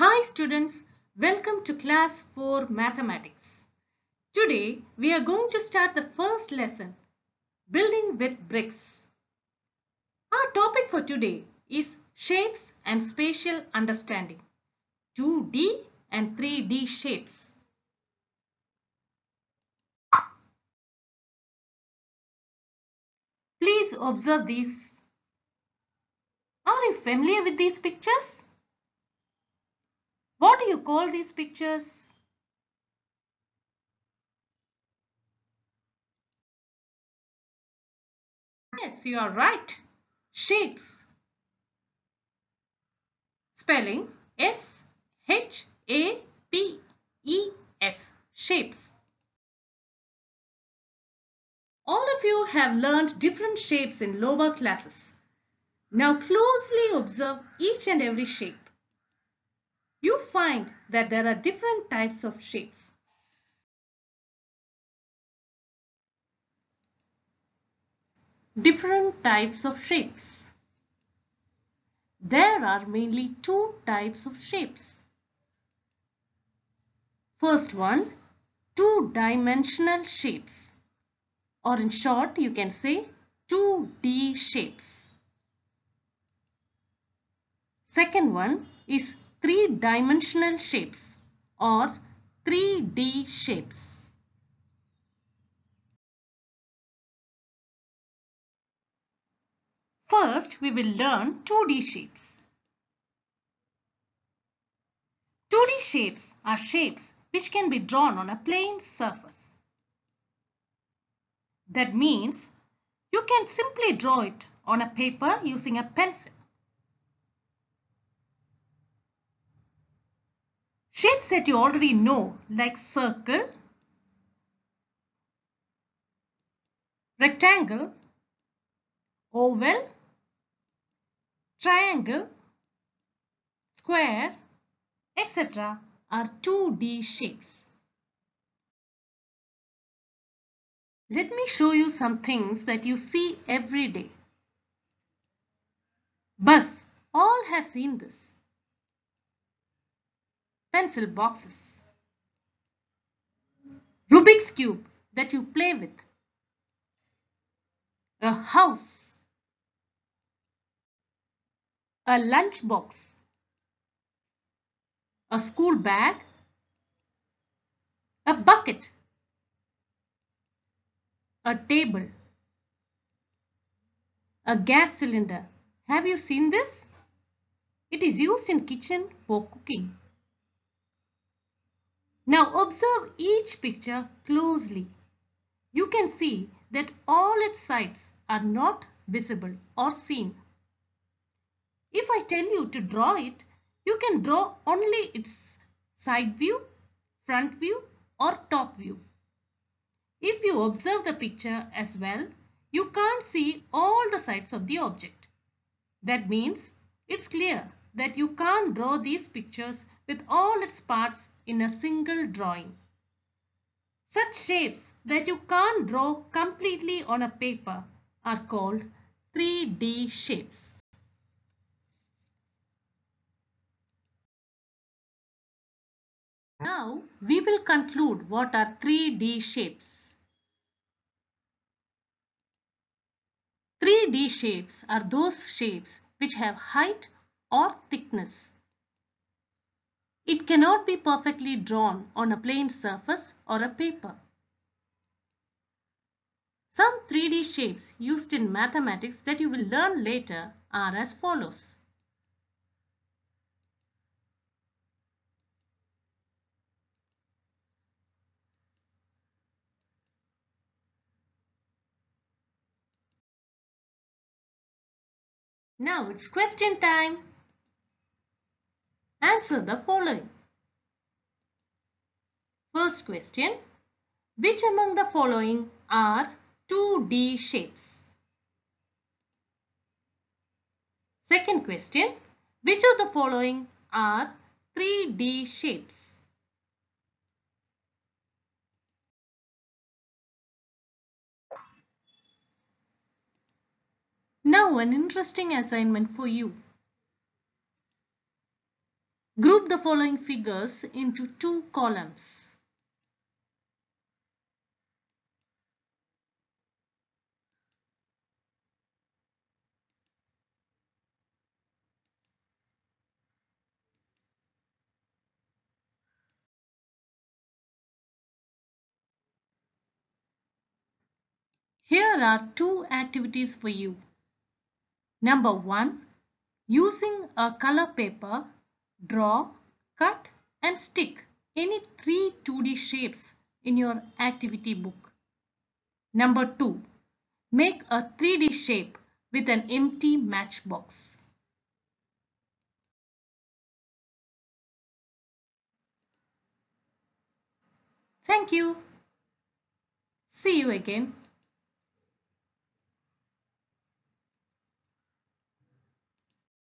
Hi students, welcome to class 4 mathematics. Today we are going to start the first lesson, building with bricks. Our topic for today is shapes and spatial understanding, 2D and 3D shapes. Please observe these. Are you familiar with these pictures? What do you call these pictures? Yes, you are right. Shapes. Spelling S H A P E S. Shapes. All of you have learned different shapes in lower classes. Now closely observe each and every shape you find that there are different types of shapes. Different types of shapes. There are mainly two types of shapes. First one, two-dimensional shapes or in short you can say 2D shapes. Second one is three-dimensional shapes or 3D shapes. First, we will learn 2D shapes. 2D shapes are shapes which can be drawn on a plane surface. That means you can simply draw it on a paper using a pencil. Shapes that you already know like circle, rectangle, oval, triangle, square, etc. are 2D shapes. Let me show you some things that you see every day. Bus, all have seen this pencil boxes. Rubik's Cube that you play with. A house. A lunch box. A school bag. A bucket. A table. A gas cylinder. Have you seen this? It is used in kitchen for cooking. Now observe each picture closely. You can see that all its sides are not visible or seen. If I tell you to draw it, you can draw only its side view, front view or top view. If you observe the picture as well, you can't see all the sides of the object. That means it's clear that you can't draw these pictures with all its parts in a single drawing. Such shapes that you can't draw completely on a paper are called 3D shapes. Now we will conclude what are 3D shapes. 3D shapes are those shapes which have height or thickness. It cannot be perfectly drawn on a plane surface or a paper. Some 3D shapes used in mathematics that you will learn later are as follows. Now it's question time. Answer the following. First question. Which among the following are 2D shapes? Second question. Which of the following are 3D shapes? Now an interesting assignment for you. Group the following figures into two columns. Here are two activities for you. Number one, using a color paper, draw, cut and stick any three 2D shapes in your activity book. Number two, make a 3D shape with an empty matchbox. Thank you. See you again.